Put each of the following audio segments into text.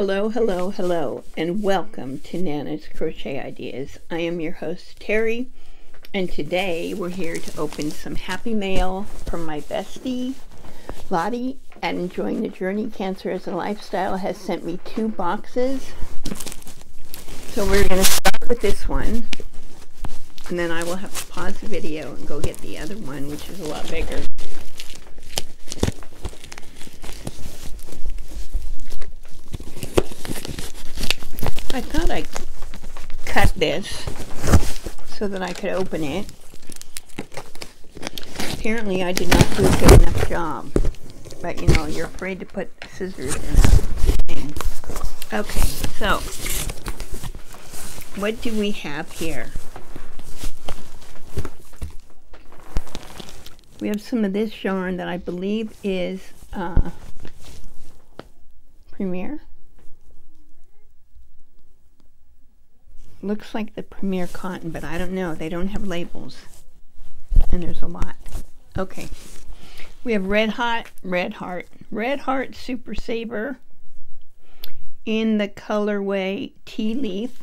Hello, hello, hello, and welcome to Nana's Crochet Ideas. I am your host, Teri, and today we're here to open some happy mail from my bestie, Lottie, at Enjoying the Journey Cancer as a Lifestyle has sent me two boxes. So we're going to start with this one, and then I will have to pause the video and go get the other one, which is a lot bigger. I thought I cut this so that I could open it. Apparently I did not do a good enough job. But you know, you're afraid to put scissors in a thing. Okay, so what do we have here? We have some of this yarn that I believe is uh, Premier. Looks like the Premier Cotton, but I don't know. They don't have labels. And there's a lot. Okay. We have Red Hot, Red Heart, Red Heart Super Saver in the colorway Tea Leaf.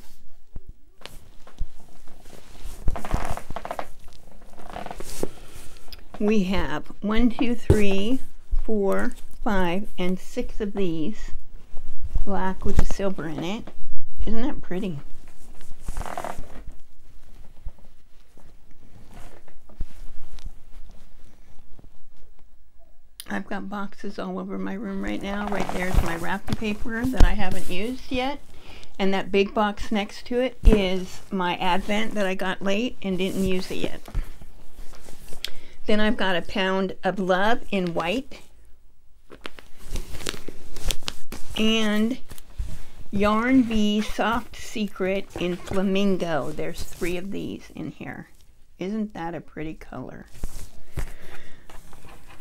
We have one, two, three, four, five, and six of these. Black with the silver in it. Isn't that pretty? I've got boxes all over my room right now. Right there's my wrapping paper that I haven't used yet. And that big box next to it is my Advent that I got late and didn't use it yet. Then I've got a pound of love in white. And Yarn Bee Soft Secret in Flamingo. There's three of these in here. Isn't that a pretty color?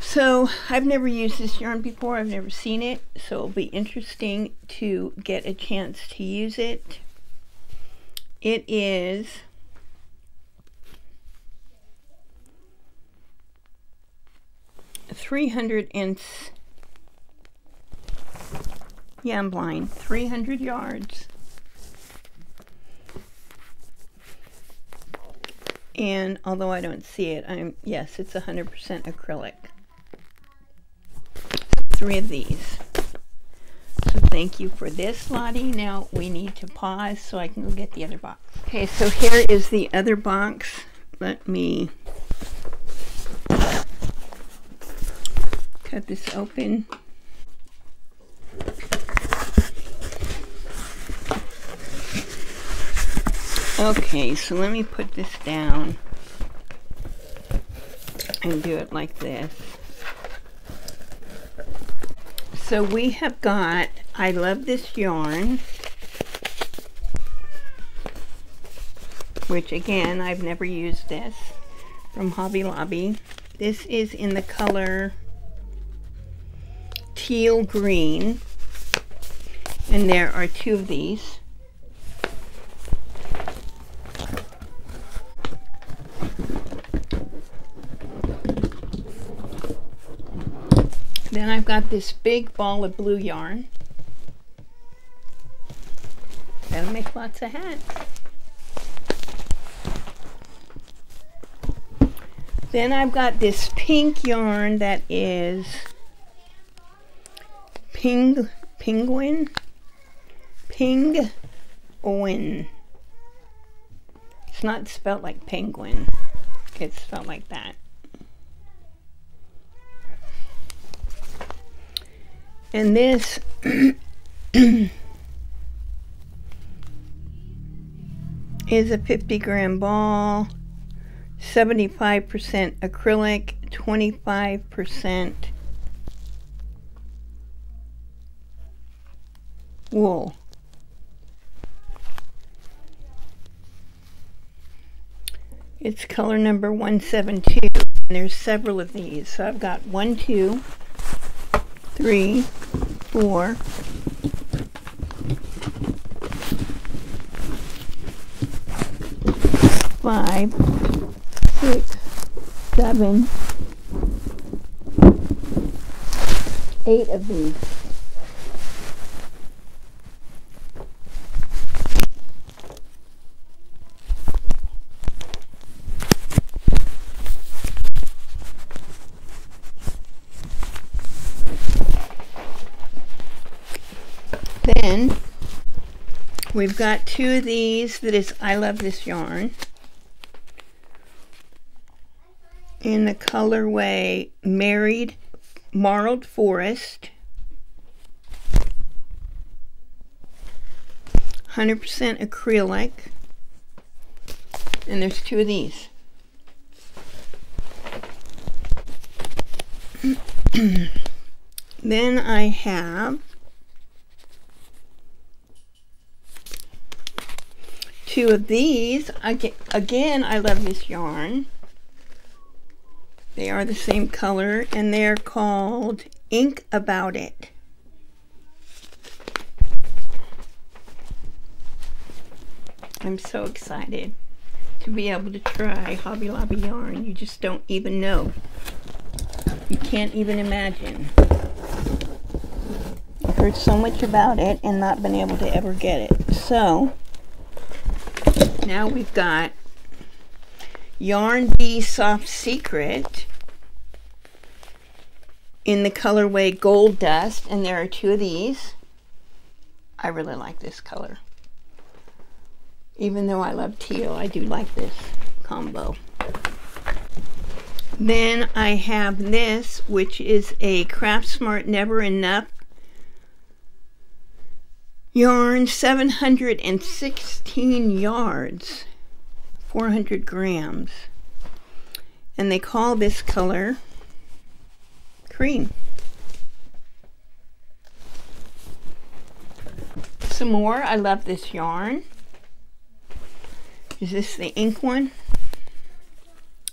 So I've never used this yarn before. I've never seen it. So it'll be interesting to get a chance to use it. It is three hundred and yeah, I'm blind. 300 yards. And although I don't see it, I'm yes, it's 100% acrylic three of these. So thank you for this, Lottie. Now we need to pause so I can go get the other box. Okay, so here is the other box. Let me cut this open. Okay, so let me put this down and do it like this. So we have got, I love this yarn, which again, I've never used this, from Hobby Lobby. This is in the color teal green, and there are two of these. Then I've got this big ball of blue yarn. That'll make lots of hats. Then I've got this pink yarn that is ping, penguin, penguin. It's not spelled like penguin. It's spelled like that. And this is a 50 gram ball, 75% acrylic, 25% wool. It's color number 172, and there's several of these. So I've got one, two, three, four, five, six, seven, eight of these. Then we've got two of these that is I Love This Yarn in the colorway Married Marled Forest. 100% acrylic. And there's two of these. then I have two of these. Again, I love this yarn. They are the same color and they're called Ink About It. I'm so excited to be able to try Hobby Lobby yarn. You just don't even know. You can't even imagine. I've heard so much about it and not been able to ever get it. So, now we've got Yarn Bee Soft Secret in the colorway Gold Dust, and there are two of these. I really like this color. Even though I love teal, I do like this combo. Then I have this, which is a Craft Smart Never Enough yarn, 716 yards, 400 grams. And they call this color cream. Some more. I love this yarn. Is this the ink one?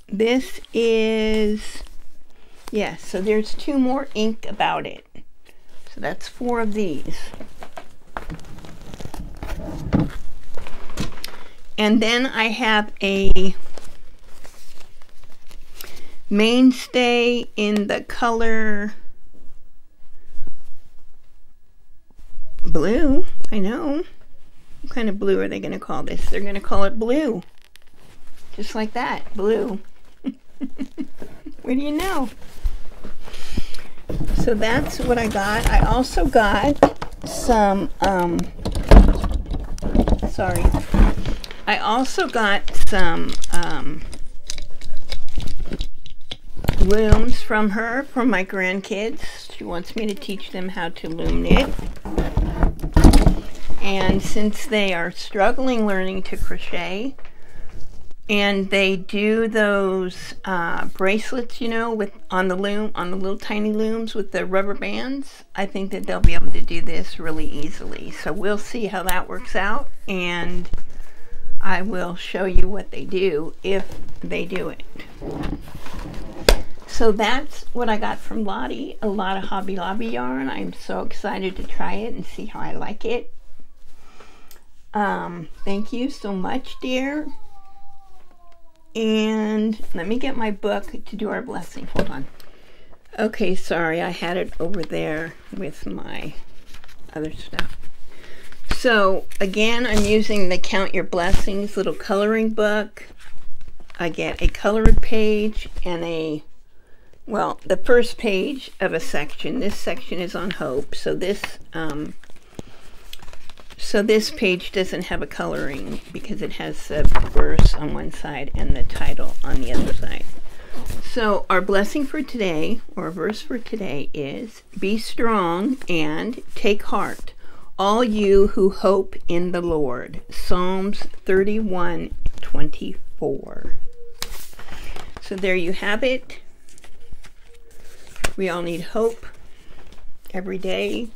This is, yes, yeah, so there's two more ink about it. So that's four of these. And then I have a mainstay in the color blue. I know. What kind of blue are they going to call this? They're going to call it blue. Just like that, blue. what do you know? So that's what I got. I also got some, um, sorry. I also got some, um, looms from her, for my grandkids. She wants me to teach them how to loom knit. And since they are struggling learning to crochet, and they do those uh, bracelets, you know, with on the loom, on the little tiny looms with the rubber bands, I think that they'll be able to do this really easily. So we'll see how that works out, and I will show you what they do if they do it. So that's what I got from Lottie, a lot of Hobby Lobby yarn. I'm so excited to try it and see how I like it. Um, thank you so much, dear. And let me get my book to do our blessing. Hold on. Okay, sorry, I had it over there with my other stuff. So, again, I'm using the Count Your Blessings little coloring book. I get a colored page and a, well, the first page of a section. This section is on hope. So this um, so this page doesn't have a coloring because it has the verse on one side and the title on the other side. So our blessing for today, or verse for today, is Be strong and take heart, all you who hope in the Lord. Psalms 31 24. So there you have it. We all need hope every day.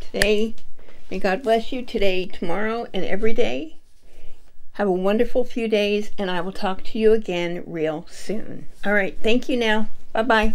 Today, May God bless you today, tomorrow, and every day. Have a wonderful few days, and I will talk to you again real soon. All right. Thank you now. Bye bye.